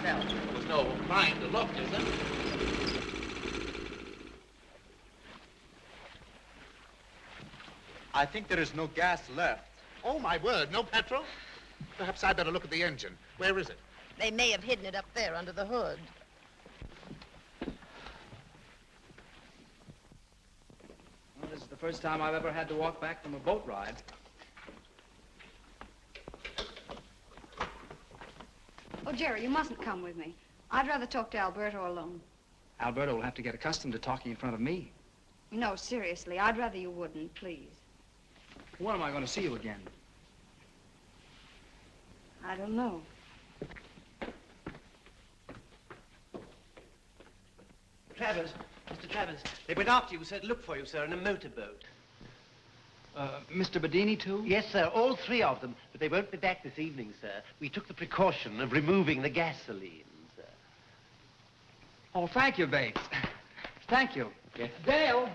myself. There's no mind to look, is there? I think there is no gas left. Oh, my word, no petrol? Perhaps I'd better look at the engine. Where is it? They may have hidden it up there under the hood. Well, this is the first time I've ever had to walk back from a boat ride. Oh, Jerry, you mustn't come with me. I'd rather talk to Alberto alone. Alberto will have to get accustomed to talking in front of me. No, seriously, I'd rather you wouldn't, please. When am I going to see you again? I don't know. Travers, Mr. Travers, they went after you, said, look for you, sir, in a motorboat. Uh, Mr. Beddini, too? Yes, sir, all three of them, but they won't be back this evening, sir. We took the precaution of removing the gasoline, sir. Oh, thank you, Bates. Thank you. Yes. Dale!